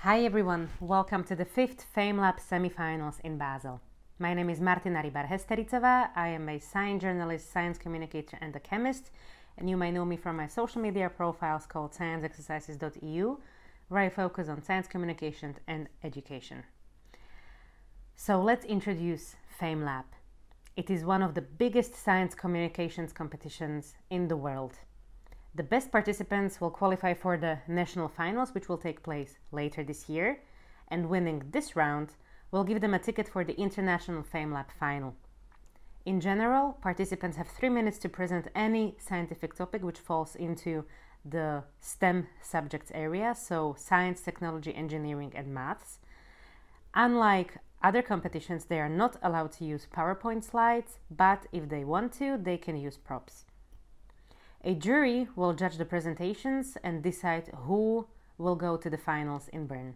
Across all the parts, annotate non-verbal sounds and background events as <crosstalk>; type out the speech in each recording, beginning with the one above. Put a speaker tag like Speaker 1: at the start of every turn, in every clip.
Speaker 1: Hi everyone, welcome to the fifth FameLab semifinals in Basel. My name is Martina Rybar-Hestericová. I am a science journalist, science communicator, and a chemist, and you may know me from my social media profiles called scienceexercises.eu, where I focus on science communication and education. So let's introduce FameLab. It is one of the biggest science communications competitions in the world. The best participants will qualify for the national finals, which will take place later this year, and winning this round will give them a ticket for the International FameLab final. In general, participants have three minutes to present any scientific topic which falls into the STEM subjects area, so science, technology, engineering, and maths. Unlike other competitions, they are not allowed to use PowerPoint slides, but if they want to, they can use props. A jury will judge the presentations and decide who will go to the finals in Bern.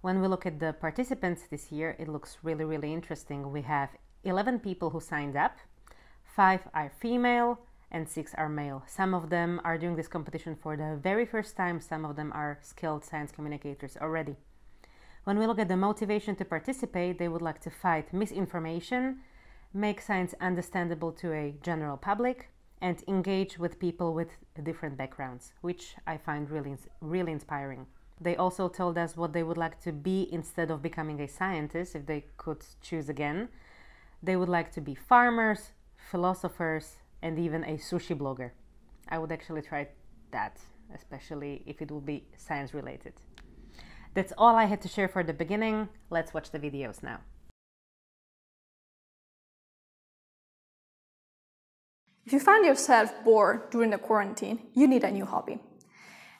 Speaker 1: When we look at the participants this year, it looks really, really interesting. We have 11 people who signed up, five are female, and six are male. Some of them are doing this competition for the very first time, some of them are skilled science communicators already. When we look at the motivation to participate, they would like to fight misinformation, make science understandable to a general public, and engage with people with different backgrounds, which I find really, really inspiring. They also told us what they would like to be instead of becoming a scientist, if they could choose again. They would like to be farmers, philosophers, and even a sushi blogger. I would actually try that, especially if it would be science related. That's all I had to share for the beginning. Let's watch the videos now.
Speaker 2: If you find yourself bored during the quarantine, you need a new hobby.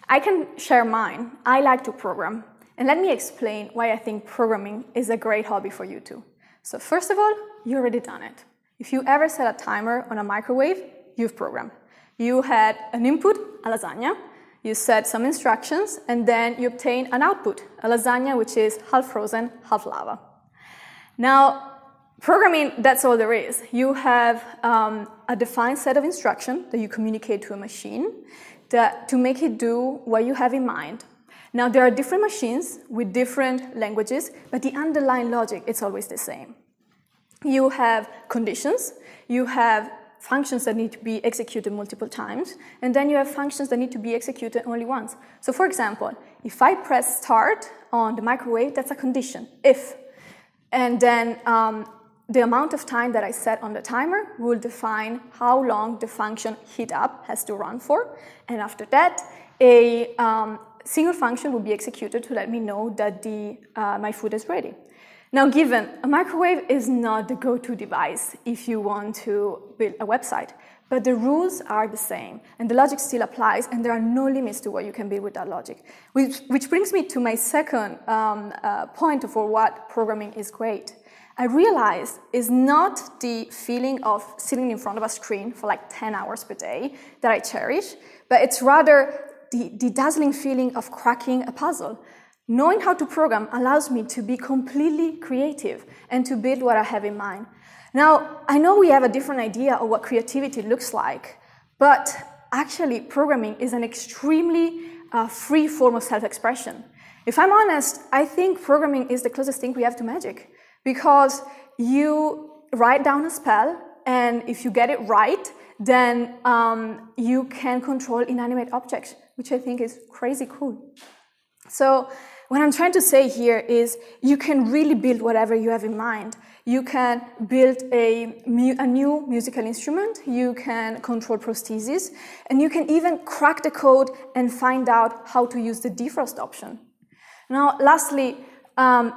Speaker 2: I can share mine. I like to program. And let me explain why I think programming is a great hobby for you too. So first of all, you already done it. If you ever set a timer on a microwave, you've programmed. You had an input, a lasagna, you set some instructions, and then you obtain an output, a lasagna which is half frozen, half lava. Now, Programming, that's all there is. You have um, a defined set of instructions that you communicate to a machine that, to make it do what you have in mind. Now, there are different machines with different languages, but the underlying logic, it's always the same. You have conditions, you have functions that need to be executed multiple times, and then you have functions that need to be executed only once. So for example, if I press start on the microwave, that's a condition, if. And then um, the amount of time that I set on the timer will define how long the function heat up has to run for. And after that, a um, single function will be executed to let me know that the, uh, my food is ready. Now, given a microwave is not the go-to device if you want to build a website, but the rules are the same, and the logic still applies, and there are no limits to what you can build with that logic. Which, which brings me to my second um, uh, point for what programming is great. I realized is not the feeling of sitting in front of a screen for like 10 hours per day that I cherish, but it's rather the, the dazzling feeling of cracking a puzzle. Knowing how to program allows me to be completely creative and to build what I have in mind. Now, I know we have a different idea of what creativity looks like, but actually, programming is an extremely uh, free form of self expression. If I'm honest, I think programming is the closest thing we have to magic because you write down a spell, and if you get it right, then um, you can control inanimate objects, which I think is crazy cool. So what I'm trying to say here is you can really build whatever you have in mind. You can build a, a new musical instrument, you can control prosthesis, and you can even crack the code and find out how to use the defrost option. Now, lastly, um,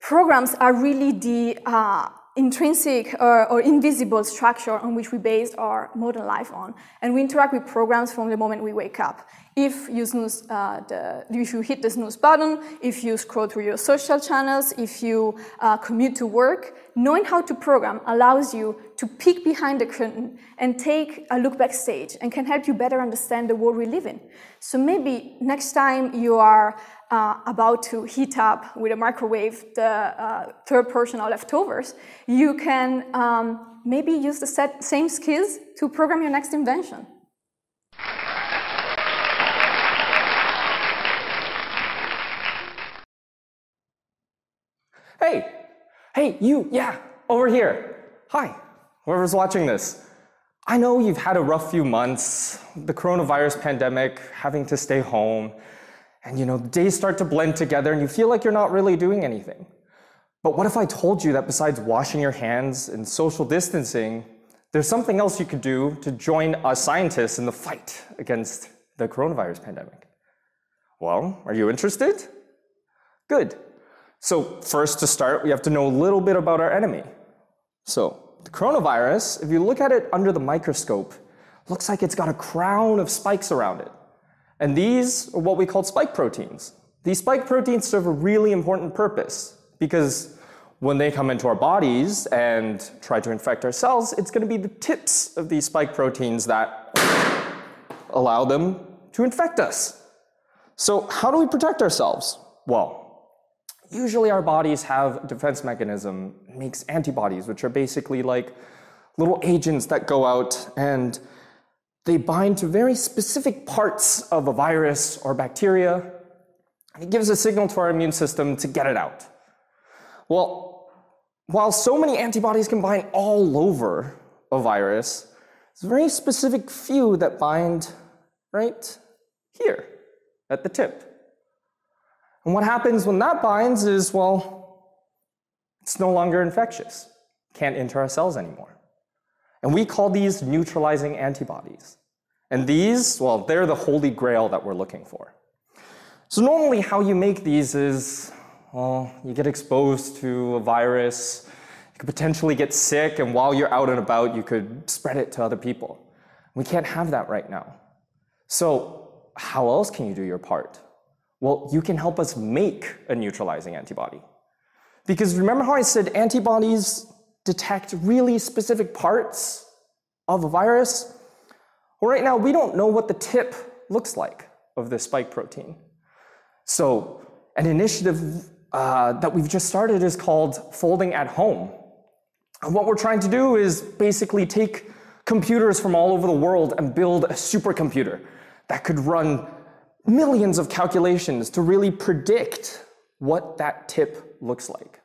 Speaker 2: Programs are really the uh, intrinsic or, or, invisible structure on which we base our modern life on. And we interact with programs from the moment we wake up. If you snooze uh, the, if you hit the snooze button, if you scroll through your social channels, if you uh, commute to work, knowing how to program allows you to peek behind the curtain and take a look backstage and can help you better understand the world we live in. So maybe next time you are uh, about to heat up with a microwave the uh, third person or leftovers, you can um, maybe use the set, same skills to program your next invention.
Speaker 3: Hey, hey, you, yeah, over here. Hi, whoever's watching this. I know you've had a rough few months, the coronavirus pandemic, having to stay home and you know, the days start to blend together and you feel like you're not really doing anything. But what if I told you that besides washing your hands and social distancing, there's something else you could do to join us scientists in the fight against the coronavirus pandemic? Well, are you interested? Good. So, first to start, we have to know a little bit about our enemy. So, the coronavirus, if you look at it under the microscope, looks like it's got a crown of spikes around it. And these are what we call spike proteins. These spike proteins serve a really important purpose because when they come into our bodies and try to infect our cells, it's going to be the tips of these spike proteins that allow them to infect us. So, how do we protect ourselves? Well, usually our bodies have a defense mechanism, makes antibodies, which are basically like little agents that go out and they bind to very specific parts of a virus or bacteria, and it gives a signal to our immune system to get it out. Well, while so many antibodies can bind all over a virus, there's a very specific few that bind right here at the tip. And what happens when that binds is, well, it's no longer infectious, can't enter our cells anymore. And we call these neutralizing antibodies. And these, well, they're the holy grail that we're looking for. So normally how you make these is, well, you get exposed to a virus, you could potentially get sick, and while you're out and about, you could spread it to other people. We can't have that right now. So how else can you do your part? Well, you can help us make a neutralizing antibody. Because remember how I said antibodies detect really specific parts of a virus? Well, right now, we don't know what the tip looks like of this spike protein. So, an initiative uh, that we've just started is called Folding at Home. And what we're trying to do is basically take computers from all over the world and build a supercomputer that could run millions of calculations to really predict what that tip looks like.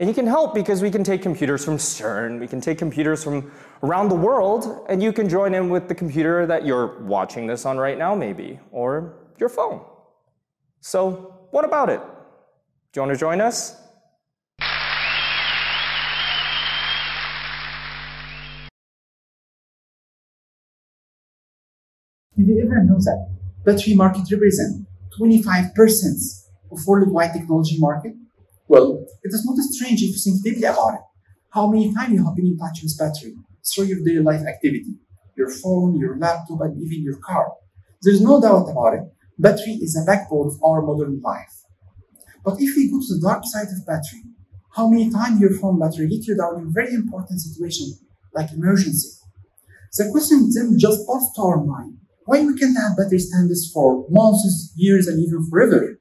Speaker 3: And you can help because we can take computers from CERN, we can take computers from around the world, and you can join in with the computer that you're watching this on right now, maybe, or your phone. So, what about it? Do you want to join us?
Speaker 4: Did you ever know that battery market represents 25% of worldwide technology market? Well, it is not strange if you think deeply about it. How many times you have been in touch with battery through your daily life activity, your phone, your laptop, and even your car. There's no doubt about it. Battery is a backbone of our modern life. But if we go to the dark side of battery, how many times your phone battery let you down in very important situation like emergency? The question then just pops to our mind. Why we can't have battery standards for months, years, and even forever?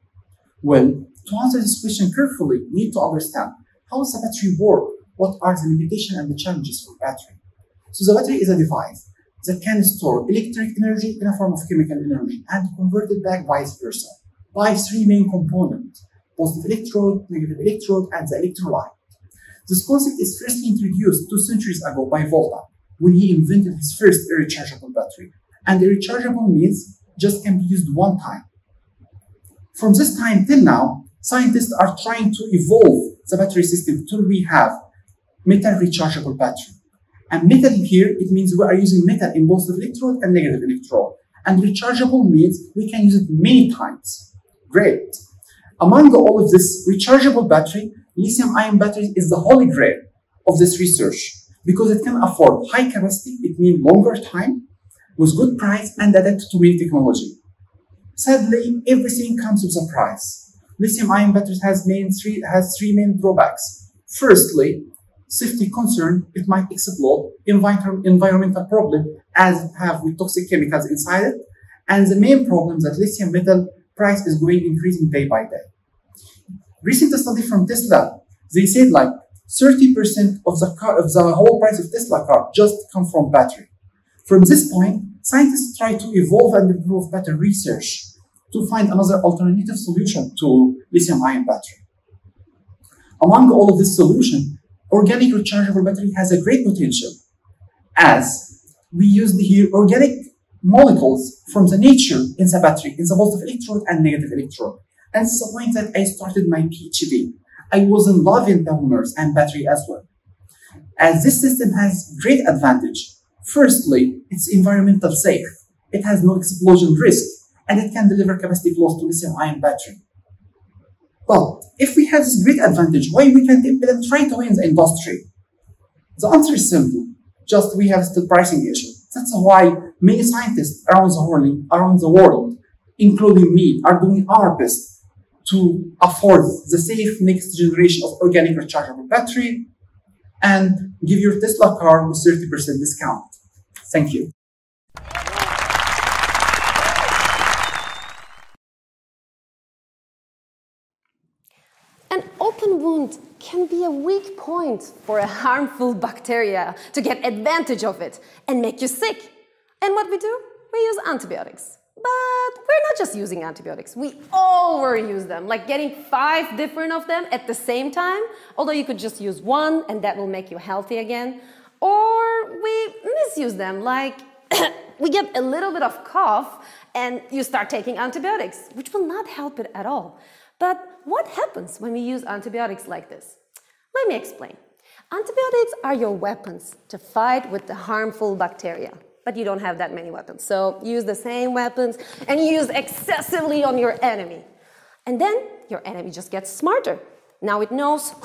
Speaker 4: Well, to answer this question carefully, we need to understand how does the battery work, what are the limitations and the challenges for battery. So the battery is a device that can store electric energy in a form of chemical energy and convert it back vice versa by three main components, positive electrode, negative electrode, and the electrolyte. This concept is first introduced two centuries ago by Volta when he invented his first rechargeable battery. And the rechargeable means just can be used one time. From this time till now, scientists are trying to evolve the battery system till we have metal rechargeable battery. And metal here, it means we are using metal in both the electrode and negative electrode. And rechargeable means we can use it many times. Great. Among all of this rechargeable battery, lithium ion battery is the holy grail of this research because it can afford high capacity, it means longer time, with good price and adapted to many technology. Sadly, everything comes with a price lithium-ion batteries has, main three, has three main drawbacks. Firstly, safety concern, it might explode, environmental problem as have with toxic chemicals inside it, and the main problem that lithium metal price is going increasing day by day. Recent study from Tesla, they said like 30% of the car, of the whole price of Tesla car just come from battery. From this point, scientists try to evolve and improve battery research to find another alternative solution to lithium ion battery. Among all of this solution, organic rechargeable battery has a great potential as we use here organic molecules from the nature in the battery, in the positive electrode and negative electrode. And the point that I started my PhD. I was in love in polymers and battery as well. As this system has great advantage. Firstly, it's environmental safe. It has no explosion risk, and it can deliver capacity close to lithium-ion battery. Well, if we have this great advantage, why we can't implement right away in the industry? The answer is simple. Just we have still pricing issue. That's why many scientists around the world, around the world, including me, are doing our best to afford the safe next generation of organic rechargeable battery and give your Tesla car with 30% discount. Thank you.
Speaker 5: An open wound can be a weak point for a harmful bacteria to get advantage of it and make you sick. And what we do? We use antibiotics. But we're not just using antibiotics, we overuse them, like getting five different of them at the same time, although you could just use one and that will make you healthy again. Or we misuse them, like <coughs> we get a little bit of cough and you start taking antibiotics, which will not help it at all. But what happens when we use antibiotics like this? Let me explain. Antibiotics are your weapons to fight with the harmful bacteria but you don't have that many weapons. So use the same weapons and use excessively on your enemy. And then your enemy just gets smarter. Now it knows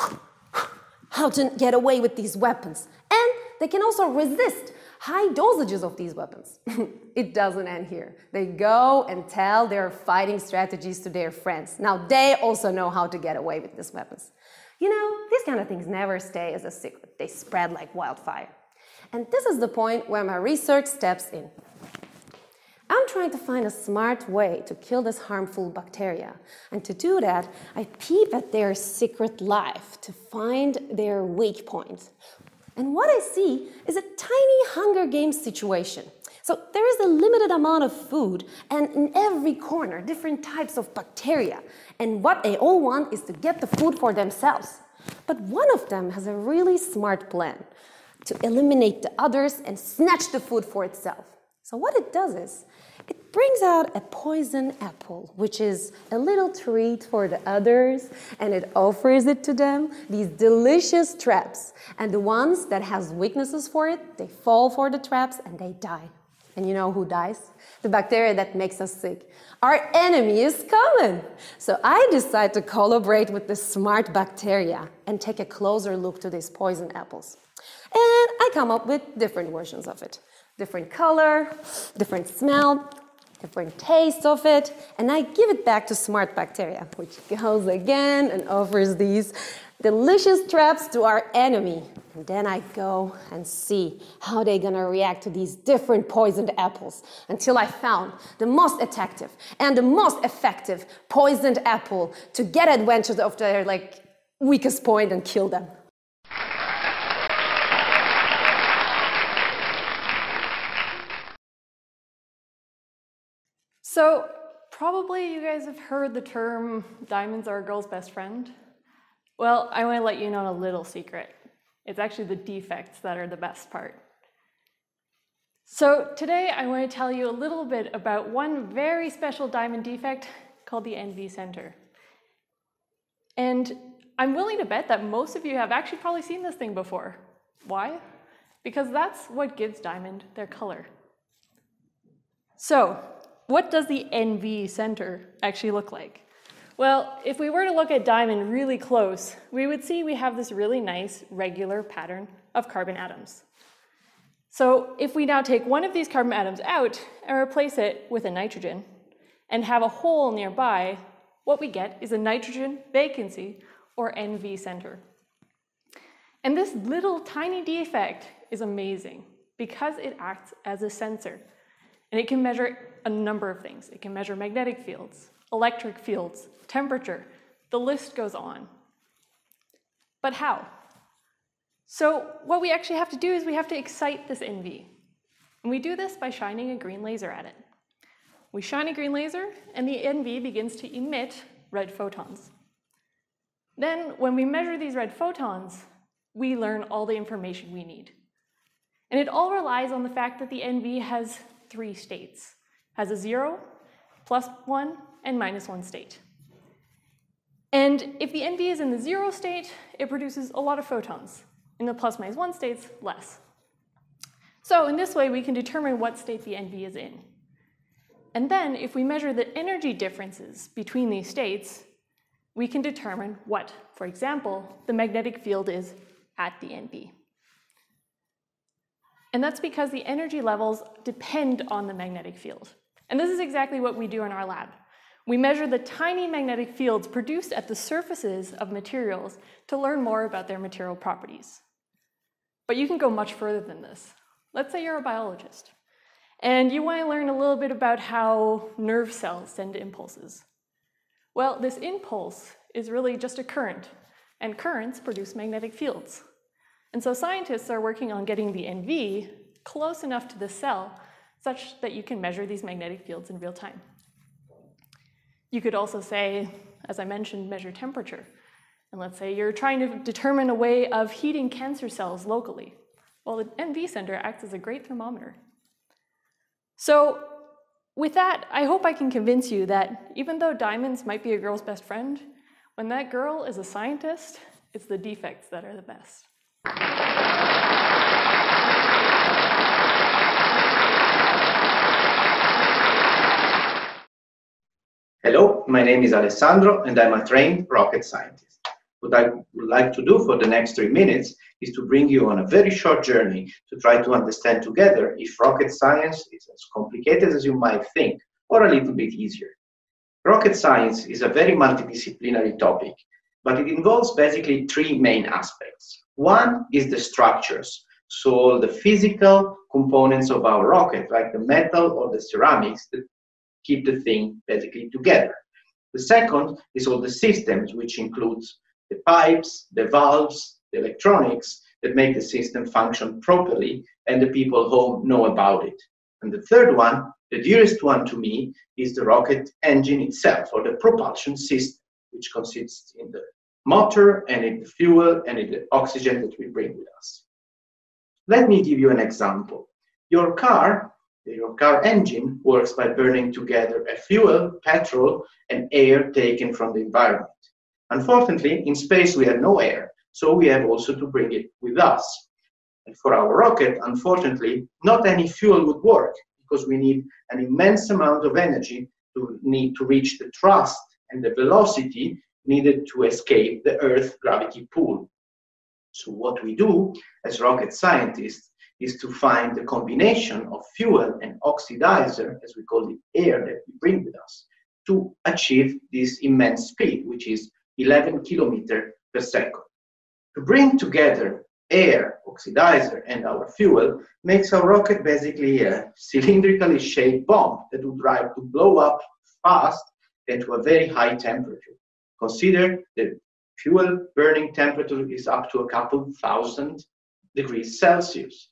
Speaker 5: how to get away with these weapons. And they can also resist high dosages of these weapons. <laughs> it doesn't end here. They go and tell their fighting strategies to their friends. Now they also know how to get away with these weapons. You know, these kind of things never stay as a secret. They spread like wildfire. And this is the point where my research steps in. I'm trying to find a smart way to kill this harmful bacteria. And to do that, I peep at their secret life to find their weak point. And what I see is a tiny Hunger Games situation. So there is a limited amount of food, and in every corner, different types of bacteria. And what they all want is to get the food for themselves. But one of them has a really smart plan to eliminate the others and snatch the food for itself. So what it does is, brings out a poison apple, which is a little treat for the others, and it offers it to them, these delicious traps. And the ones that has weaknesses for it, they fall for the traps and they die. And you know who dies? The bacteria that makes us sick. Our enemy is common. So I decide to collaborate with the smart bacteria and take a closer look to these poison apples. And I come up with different versions of it. Different color, different smell, different taste of it, and I give it back to smart bacteria, which goes again and offers these delicious traps to our enemy. And then I go and see how they're gonna react to these different poisoned apples until I found the most attractive and the most effective poisoned apple to get advantage of their like weakest point and kill them.
Speaker 6: So, probably you guys have heard the term diamonds are a girl's best friend. Well, I want to let you know a little secret. It's actually the defects that are the best part. So, today I want to tell you a little bit about one very special diamond defect called the NV center. And I'm willing to bet that most of you have actually probably seen this thing before. Why? Because that's what gives diamond their color. So, what does the NV center actually look like? Well, if we were to look at diamond really close, we would see we have this really nice regular pattern of carbon atoms. So if we now take one of these carbon atoms out and replace it with a nitrogen and have a hole nearby, what we get is a nitrogen vacancy or NV center. And this little tiny defect is amazing because it acts as a sensor. And it can measure a number of things. It can measure magnetic fields, electric fields, temperature. The list goes on. But how? So what we actually have to do is we have to excite this NV. And we do this by shining a green laser at it. We shine a green laser, and the NV begins to emit red photons. Then, when we measure these red photons, we learn all the information we need. And it all relies on the fact that the NV has three states. Has a zero, plus one, and minus one state. And if the NV is in the zero state, it produces a lot of photons. In the plus minus one states, less. So in this way, we can determine what state the NV is in. And then if we measure the energy differences between these states, we can determine what, for example, the magnetic field is at the NV. And that's because the energy levels depend on the magnetic field. And this is exactly what we do in our lab. We measure the tiny magnetic fields produced at the surfaces of materials to learn more about their material properties. But you can go much further than this. Let's say you're a biologist, and you want to learn a little bit about how nerve cells send impulses. Well, this impulse is really just a current, and currents produce magnetic fields. And so scientists are working on getting the NV close enough to the cell such that you can measure these magnetic fields in real time. You could also say, as I mentioned, measure temperature. And let's say you're trying to determine a way of heating cancer cells locally. Well, the NV center acts as a great thermometer. So with that, I hope I can convince you that even though diamonds might be a girl's best friend, when that girl is a scientist, it's the defects that are the best.
Speaker 7: Hello, my name is Alessandro and I'm a trained rocket scientist. What I would like to do for the next three minutes is to bring you on a very short journey to try to understand together if rocket science is as complicated as you might think or a little bit easier. Rocket science is a very multidisciplinary topic, but it involves basically three main aspects. One is the structures, so the physical components of our rocket, like the metal or the ceramics that keep the thing basically together. The second is all the systems, which includes the pipes, the valves, the electronics that make the system function properly and the people home know about it. And the third one, the dearest one to me, is the rocket engine itself or the propulsion system, which consists in the motor and in the fuel and in the oxygen that we bring with us. Let me give you an example. Your car, your car engine works by burning together a fuel, petrol, and air taken from the environment. Unfortunately, in space we have no air, so we have also to bring it with us. And for our rocket, unfortunately, not any fuel would work because we need an immense amount of energy to need to reach the thrust and the velocity needed to escape the Earth gravity pull. So what we do as rocket scientists is to find the combination of fuel and oxidizer, as we call the air that we bring with us, to achieve this immense speed, which is 11 kilometer per second. To bring together air, oxidizer, and our fuel makes our rocket basically a cylindrically shaped bomb that would drive to blow up fast and to a very high temperature. Consider the fuel burning temperature is up to a couple thousand degrees Celsius.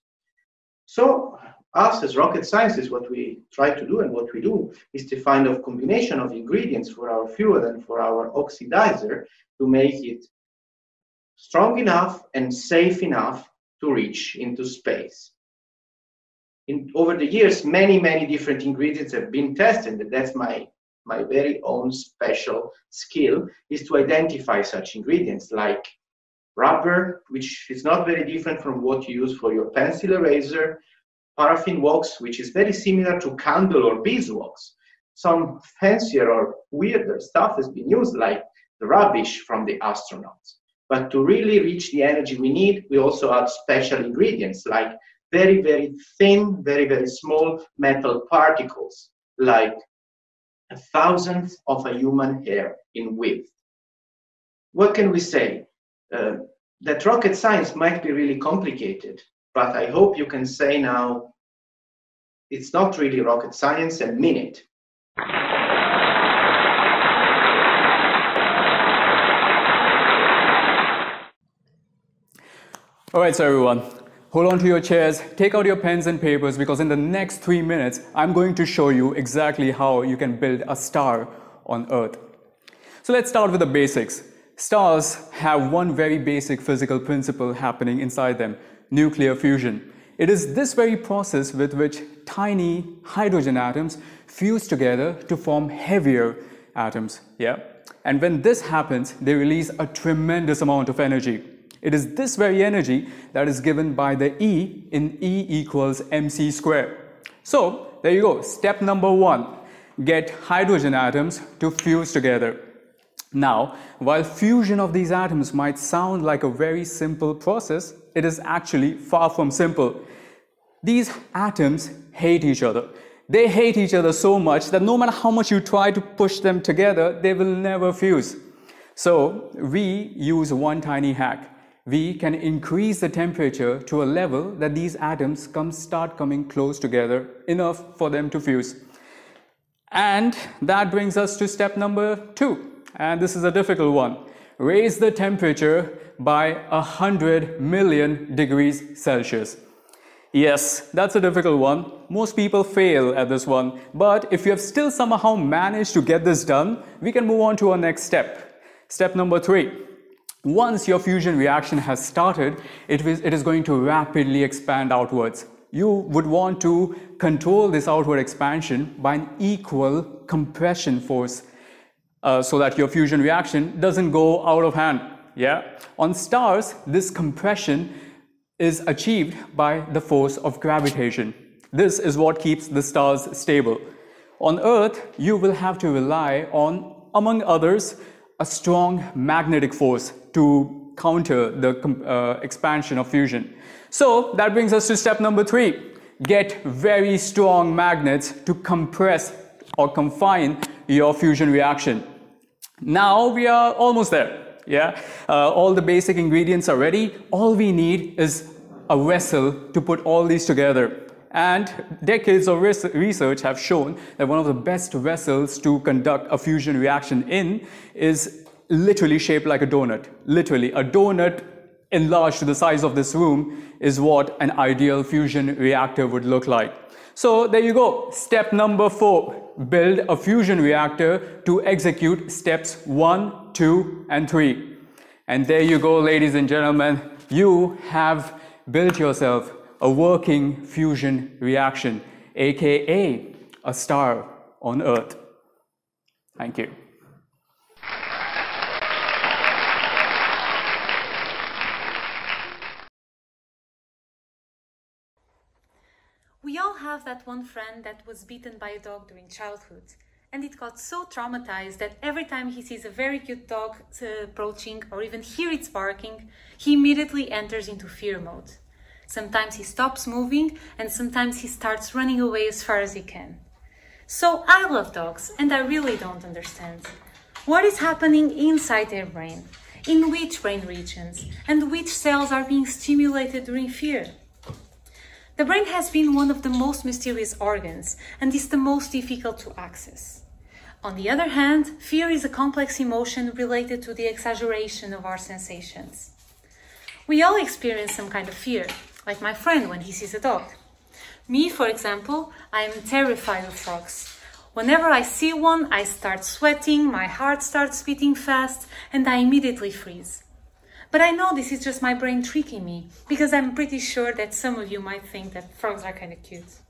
Speaker 7: So us as rocket scientists, what we try to do and what we do is to find a combination of ingredients for our fuel and for our oxidizer to make it strong enough and safe enough to reach into space. In, over the years, many, many different ingredients have been tested, and that's my, my very own special skill, is to identify such ingredients like rubber, which is not very different from what you use for your pencil eraser, paraffin wax, which is very similar to candle or beeswax. Some fancier or weirder stuff has been used, like the rubbish from the astronauts. But to really reach the energy we need, we also add special ingredients like very, very thin, very, very small metal particles, like a thousandth of a human hair in width. What can we say? Uh, that rocket science might be really complicated, but I hope you can say now it's not really rocket science and mean it.
Speaker 8: All right, so everyone, hold on to your chairs, take out your pens and papers because in the next three minutes, I'm going to show you exactly how you can build a star on Earth. So let's start with the basics. Stars have one very basic physical principle happening inside them nuclear fusion. It is this very process with which tiny hydrogen atoms fuse together to form heavier atoms. Yeah? And when this happens, they release a tremendous amount of energy. It is this very energy that is given by the E in E equals mc square. So there you go. Step number one, get hydrogen atoms to fuse together. Now, while fusion of these atoms might sound like a very simple process, it is actually far from simple. These atoms hate each other. They hate each other so much that no matter how much you try to push them together, they will never fuse. So we use one tiny hack. We can increase the temperature to a level that these atoms come start coming close together enough for them to fuse. And that brings us to step number two and this is a difficult one. Raise the temperature by 100 million degrees Celsius. Yes, that's a difficult one. Most people fail at this one. But if you have still somehow managed to get this done, we can move on to our next step. Step number three. Once your fusion reaction has started, it is, it is going to rapidly expand outwards. You would want to control this outward expansion by an equal compression force uh, so that your fusion reaction doesn't go out of hand. Yeah. On stars, this compression is achieved by the force of gravitation. This is what keeps the stars stable. On Earth, you will have to rely on, among others, a strong magnetic force to counter the uh, expansion of fusion. So that brings us to step number three. Get very strong magnets to compress or confine your fusion reaction. Now we are almost there. Yeah, uh, all the basic ingredients are ready. All we need is a vessel to put all these together. And decades of research have shown that one of the best vessels to conduct a fusion reaction in is literally shaped like a donut. Literally, a donut enlarged to the size of this room is what an ideal fusion reactor would look like. So there you go. Step number four, build a fusion reactor to execute steps one, two, and three. And there you go, ladies and gentlemen. You have built yourself a working fusion reaction, aka a star on Earth. Thank you.
Speaker 9: We all have that one friend that was bitten by a dog during childhood, and it got so traumatized that every time he sees a very cute dog uh, approaching or even hear its barking, he immediately enters into fear mode. Sometimes he stops moving and sometimes he starts running away as far as he can. So I love dogs and I really don't understand. What is happening inside their brain? In which brain regions? And which cells are being stimulated during fear? The brain has been one of the most mysterious organs and is the most difficult to access. On the other hand, fear is a complex emotion related to the exaggeration of our sensations. We all experience some kind of fear, like my friend when he sees a dog. Me, for example, I am terrified of frogs. Whenever I see one, I start sweating, my heart starts beating fast, and I immediately freeze. But I know this is just my brain tricking me, because I'm pretty sure that some of you might think that frogs are kind of cute.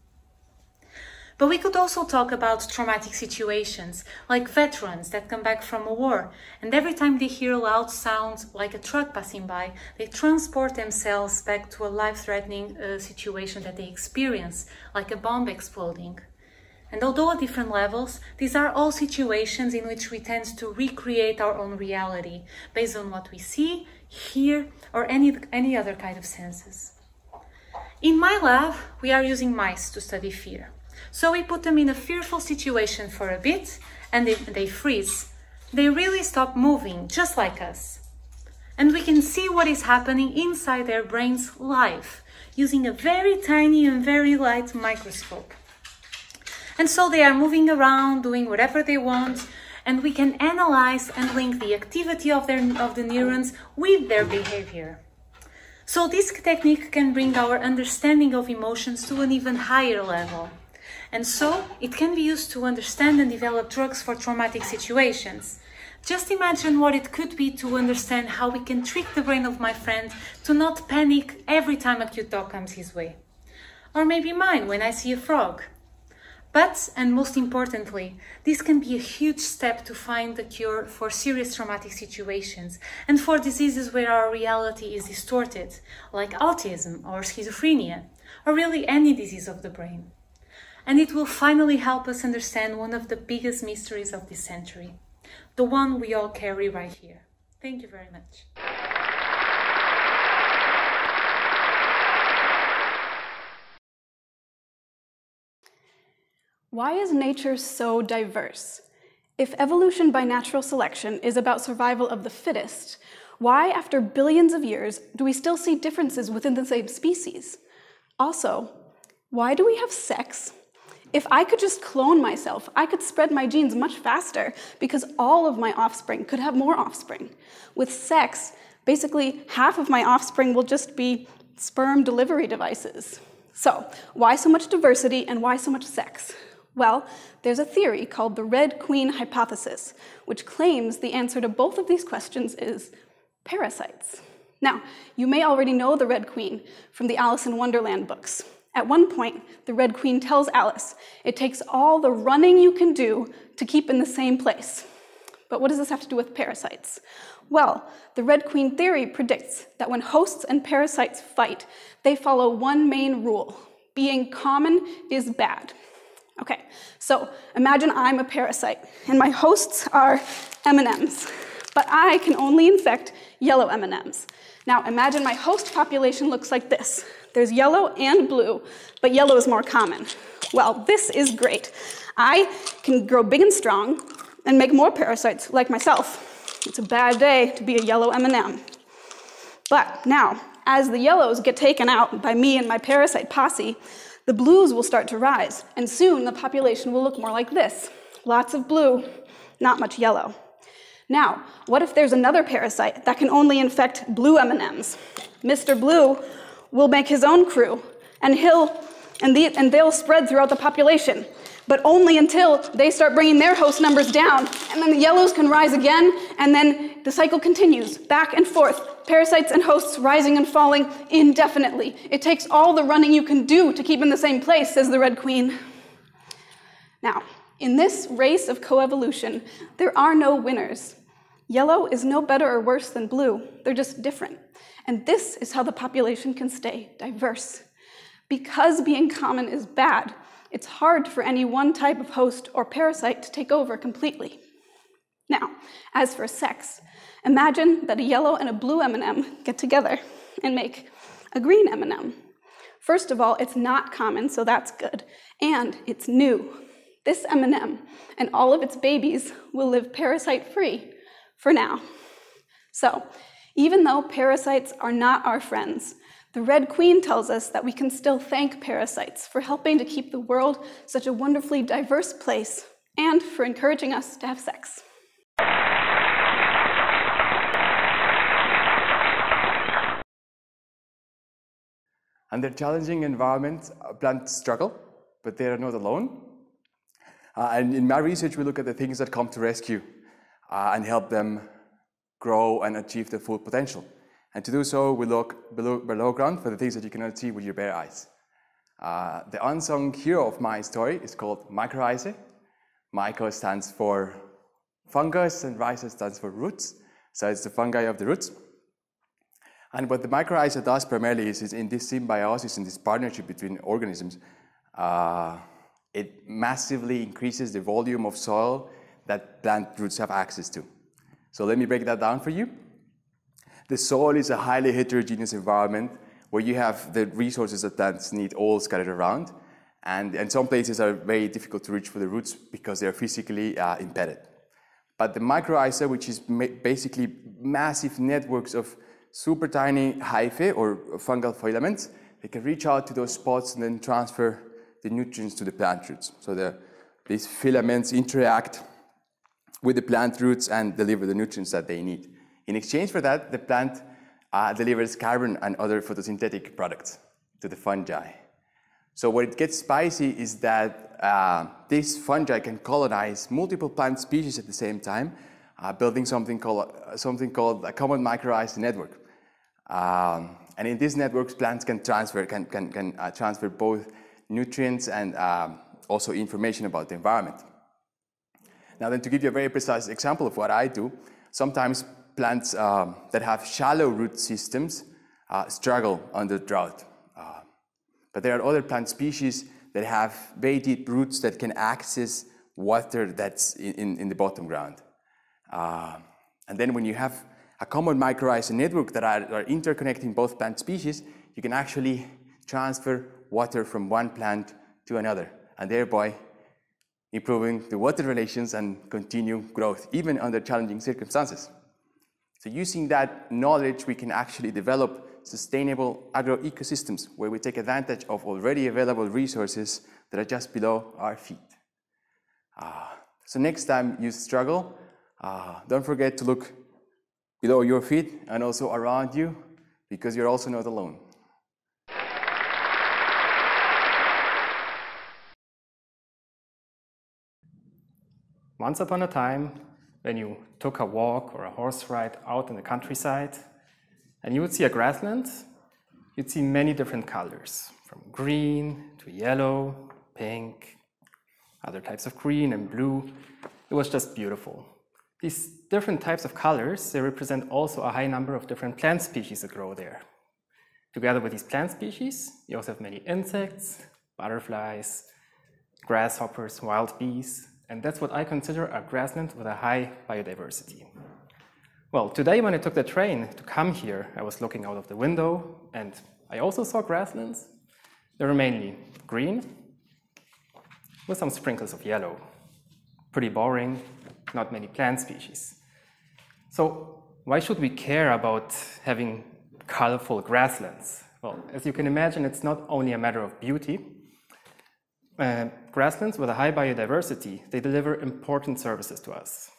Speaker 9: But we could also talk about traumatic situations, like veterans that come back from a war, and every time they hear a loud sound like a truck passing by, they transport themselves back to a life-threatening uh, situation that they experience, like a bomb exploding. And although at different levels, these are all situations in which we tend to recreate our own reality based on what we see, hear, or any, any other kind of senses. In my lab, we are using mice to study fear. So we put them in a fearful situation for a bit and they, they freeze. They really stop moving, just like us. And we can see what is happening inside their brains live, using a very tiny and very light microscope. And so they are moving around, doing whatever they want, and we can analyze and link the activity of, their, of the neurons with their behavior. So this technique can bring our understanding of emotions to an even higher level. And so it can be used to understand and develop drugs for traumatic situations. Just imagine what it could be to understand how we can trick the brain of my friend to not panic every time a cute dog comes his way. Or maybe mine when I see a frog. But, and most importantly, this can be a huge step to find a cure for serious traumatic situations and for diseases where our reality is distorted, like autism or schizophrenia, or really any disease of the brain. And it will finally help us understand one of the biggest mysteries of this century, the one we all carry right here. Thank you very much.
Speaker 10: Why is nature so diverse? If evolution by natural selection is about survival of the fittest, why, after billions of years, do we still see differences within the same species? Also, why do we have sex? If I could just clone myself, I could spread my genes much faster because all of my offspring could have more offspring. With sex, basically half of my offspring will just be sperm delivery devices. So, why so much diversity and why so much sex? Well, there's a theory called the Red Queen hypothesis, which claims the answer to both of these questions is parasites. Now, you may already know the Red Queen from the Alice in Wonderland books. At one point, the Red Queen tells Alice, it takes all the running you can do to keep in the same place. But what does this have to do with parasites? Well, the Red Queen theory predicts that when hosts and parasites fight, they follow one main rule being common is bad. Okay, so imagine I'm a parasite and my hosts are M&Ms, but I can only infect yellow M&Ms. Now imagine my host population looks like this. There's yellow and blue, but yellow is more common. Well, this is great. I can grow big and strong and make more parasites like myself. It's a bad day to be a yellow M&M. But now, as the yellows get taken out by me and my parasite posse, the blues will start to rise, and soon the population will look more like this. Lots of blue, not much yellow. Now, what if there's another parasite that can only infect blue M&Ms? Mr. Blue will make his own crew, and he'll and, the, and they'll spread throughout the population, but only until they start bringing their host numbers down, and then the yellows can rise again, and then the cycle continues back and forth, parasites and hosts rising and falling indefinitely. It takes all the running you can do to keep in the same place, says the Red Queen. Now, in this race of coevolution, there are no winners. Yellow is no better or worse than blue, they're just different. And this is how the population can stay diverse. Because being common is bad, it's hard for any one type of host or parasite to take over completely. Now, as for sex, imagine that a yellow and a blue M&M get together and make a green M&M. First of all, it's not common, so that's good, and it's new. This M&M and all of its babies will live parasite-free for now. So, even though parasites are not our friends, the Red Queen tells us that we can still thank parasites for helping to keep the world such a wonderfully diverse place and for encouraging us to have sex.
Speaker 11: Under challenging environments, plants struggle, but they are not alone. Uh, and in my research, we look at the things that come to rescue uh, and help them grow and achieve their full potential. And to do so, we look below, below ground for the things that you cannot see with your bare eyes. Uh, the unsung hero of my story is called mycorrhizae. Myco stands for fungus and rhiza stands for roots. So it's the fungi of the roots. And what the mycorrhiza does primarily is, is in this symbiosis, in this partnership between organisms, uh, it massively increases the volume of soil that plant roots have access to. So let me break that down for you. The soil is a highly heterogeneous environment where you have the resources that plants need all scattered around. And, and some places are very difficult to reach for the roots because they're physically uh, embedded. But the mycorrhiza, which is basically massive networks of super tiny hyphae or fungal filaments, they can reach out to those spots and then transfer the nutrients to the plant roots. So the, these filaments interact with the plant roots and deliver the nutrients that they need. In exchange for that, the plant uh, delivers carbon and other photosynthetic products to the fungi. So where it gets spicy is that uh, this fungi can colonize multiple plant species at the same time uh, building something called, something called a common mycorrhizal network. Um, and in these networks, plants can transfer, can, can, can uh, transfer both nutrients and um, also information about the environment. Now then, to give you a very precise example of what I do, sometimes plants um, that have shallow root systems uh, struggle under drought. Uh, but there are other plant species that have very deep roots that can access water that's in, in, in the bottom ground. Uh, and then when you have a common mycorrhizal network that are, are interconnecting both plant species, you can actually transfer water from one plant to another, and thereby improving the water relations and continue growth, even under challenging circumstances. So using that knowledge, we can actually develop sustainable agroecosystems where we take advantage of already available resources that are just below our feet. Uh, so next time you struggle, uh, don't forget to look below your feet and also around you because you're also not alone.
Speaker 12: Once upon a time, when you took a walk or a horse ride out in the countryside, and you would see a grassland, you'd see many different colors, from green to yellow, pink, other types of green and blue. It was just beautiful. These different types of colors, they represent also a high number of different plant species that grow there. Together with these plant species, you also have many insects, butterflies, grasshoppers, wild bees, and that's what I consider a grassland with a high biodiversity. Well, today when I took the train to come here, I was looking out of the window and I also saw grasslands. They were mainly green with some sprinkles of yellow. Pretty boring, not many plant species. So why should we care about having colorful grasslands? Well, as you can imagine, it's not only a matter of beauty. Uh, grasslands with a high biodiversity, they deliver important services to us.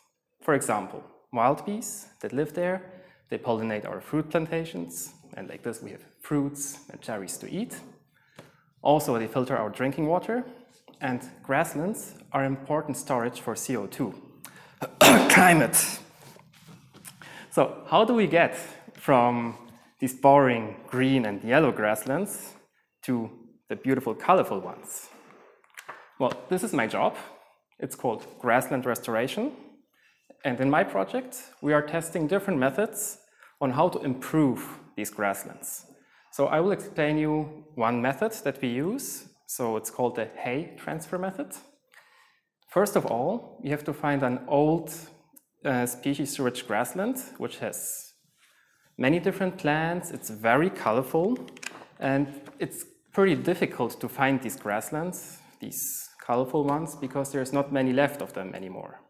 Speaker 12: For example, wild bees that live there. They pollinate our fruit plantations, and like this, we have fruits and cherries to eat. Also, they filter our drinking water, and grasslands are important storage for CO2. <coughs> Climate. So, how do we get from these boring green and yellow grasslands to the beautiful, colorful ones? Well, this is my job. It's called grassland restoration. And in my project, we are testing different methods on how to improve these grasslands. So I will explain you one method that we use. So it's called the hay transfer method. First of all, you have to find an old uh, species-rich grassland, which has many different plants. It's very colorful, and it's pretty difficult to find these grasslands, these colorful ones, because there's not many left of them anymore.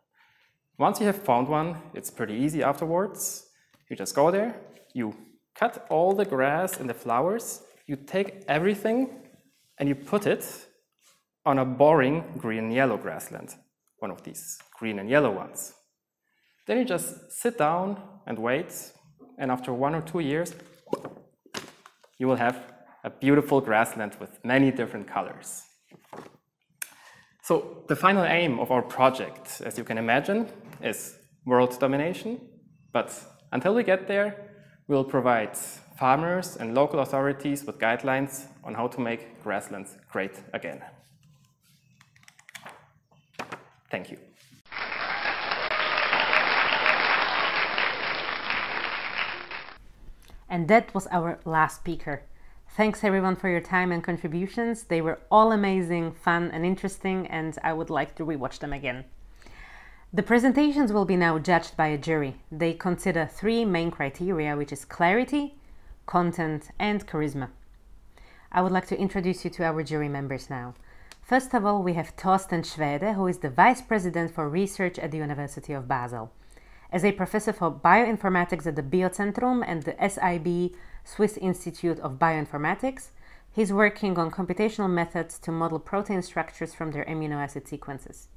Speaker 12: Once you have found one, it's pretty easy afterwards. You just go there, you cut all the grass and the flowers, you take everything and you put it on a boring green and yellow grassland, one of these green and yellow ones. Then you just sit down and wait, and after one or two years, you will have a beautiful grassland with many different colors. So the final aim of our project, as you can imagine, is world domination. But until we get there, we'll provide farmers and local authorities with guidelines on how to make grasslands great again. Thank you.
Speaker 1: And that was our last speaker. Thanks everyone for your time and contributions. They were all amazing, fun, and interesting, and I would like to rewatch them again. The presentations will be now judged by a jury. They consider three main criteria, which is clarity, content, and charisma. I would like to introduce you to our jury members now. First of all, we have Torsten Schwede, who is the Vice President for Research at the University of Basel. As a professor for bioinformatics at the Biozentrum and the SIB Swiss Institute of Bioinformatics. He's working on computational methods to model protein structures from their amino acid sequences.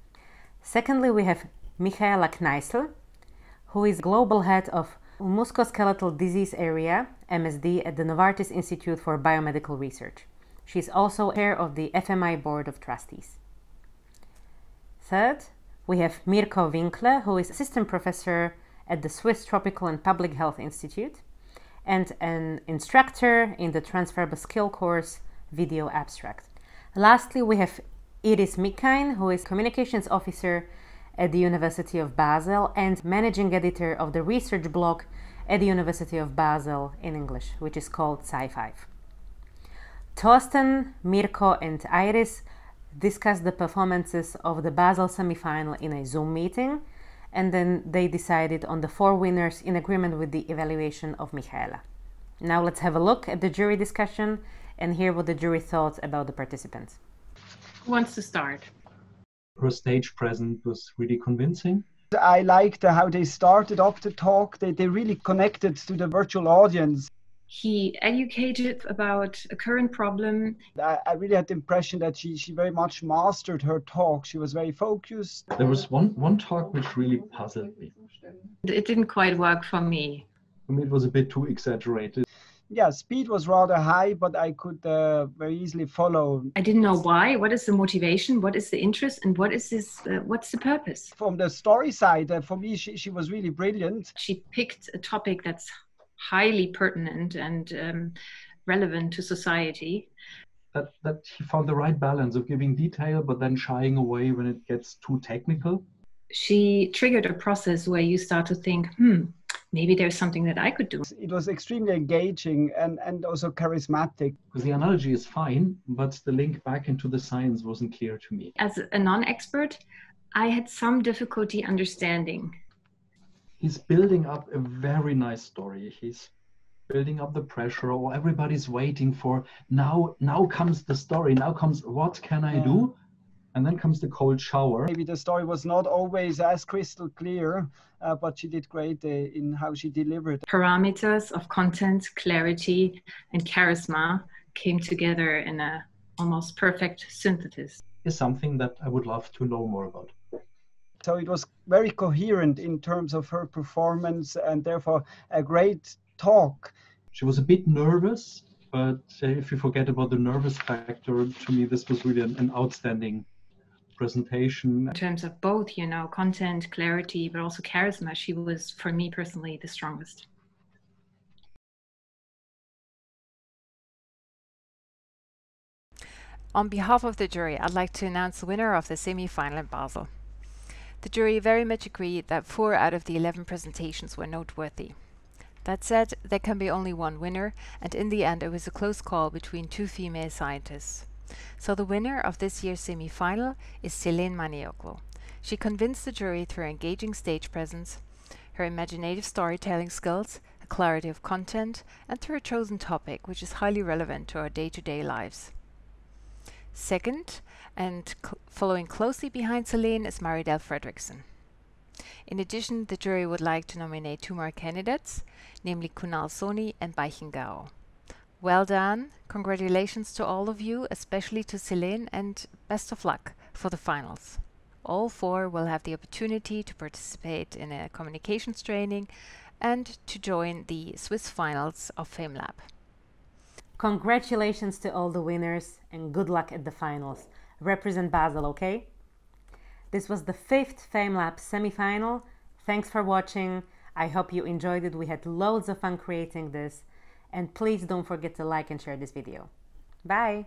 Speaker 1: Secondly, we have Michaela Kneissel, who is global head of musculoskeletal disease area, MSD, at the Novartis Institute for Biomedical Research. She is also chair of the FMI Board of Trustees. Third, We have Mirko Winkler, who is assistant professor at the Swiss Tropical and Public Health Institute and an instructor in the transferable skill course Video Abstract. Lastly, we have Iris Mickein, who is communications officer at the University of Basel and managing editor of the research blog at the University of Basel in English, which is called Sci5. Torsten, Mirko, and Iris discussed the performances of the Basel semifinal in a Zoom meeting, and then they decided on the four winners in agreement with the evaluation of Michaela. Now let's have a look at the jury discussion and hear what the jury thought about the participants.
Speaker 13: Who wants to start?
Speaker 14: Her stage presence was really convincing.
Speaker 15: I liked how they started up the talk. They, they really connected to the virtual audience.
Speaker 13: He educated about a current problem.
Speaker 15: I, I really had the impression that she, she very much mastered her talk. She was very focused.
Speaker 14: There was one, one talk which really puzzled me.
Speaker 13: It didn't quite work for me.
Speaker 14: For me, it was a bit too exaggerated.
Speaker 15: Yeah, speed was rather high, but I could uh, very easily follow.
Speaker 13: I didn't know why. What is the motivation? What is the interest? And what is this? Uh, what's the purpose?
Speaker 15: From the story side, uh, for me, she, she was really brilliant.
Speaker 13: She picked a topic that's highly pertinent and um, relevant to society.
Speaker 14: That, that he found the right balance of giving detail, but then shying away when it gets too technical.
Speaker 13: She triggered a process where you start to think, hmm, maybe there's something that I could do.
Speaker 15: It was extremely engaging and, and also charismatic.
Speaker 14: Because the analogy is fine, but the link back into the science wasn't clear to me.
Speaker 13: As a non expert, I had some difficulty understanding.
Speaker 14: He's building up a very nice story. He's building up the pressure or everybody's waiting for now now comes the story now comes what can i do and then comes the cold shower.
Speaker 15: Maybe the story was not always as crystal clear, uh, but she did great uh, in how she delivered.
Speaker 13: Parameters of content, clarity, and charisma came together in a almost perfect synthesis.
Speaker 14: Is something that I would love to know more about.
Speaker 15: So it was very coherent in terms of her performance and therefore a great talk.
Speaker 14: She was a bit nervous, but uh, if you forget about the nervous factor, to me this was really an, an outstanding presentation.
Speaker 13: In terms of both, you know, content, clarity, but also charisma, she was, for me personally, the strongest.
Speaker 16: On behalf of the jury, I'd like to announce the winner of the semi-final in Basel. The jury very much agreed that four out of the 11 presentations were noteworthy. That said, there can be only one winner, and in the end it was a close call between two female scientists. So the winner of this year's semi-final is Selen Manioglu. She convinced the jury through her engaging stage presence, her imaginative storytelling skills, a clarity of content, and through a chosen topic which is highly relevant to our day-to-day -day lives. Second, and cl following closely behind Selen is Maridel Fredericksen. In addition, the jury would like to nominate two more candidates, namely Kunal Soni and Beichen Gao. Well done. Congratulations to all of you, especially to Selen, and best of luck for the finals. All four will have the opportunity to participate in a communications training and to join the Swiss finals of FameLab.
Speaker 1: Congratulations to all the winners and good luck at the finals. Represent Basel, okay? This was the fifth FameLab semi-final. Thanks for watching. I hope you enjoyed it. We had loads of fun creating this. And please don't forget to like and share this video. Bye!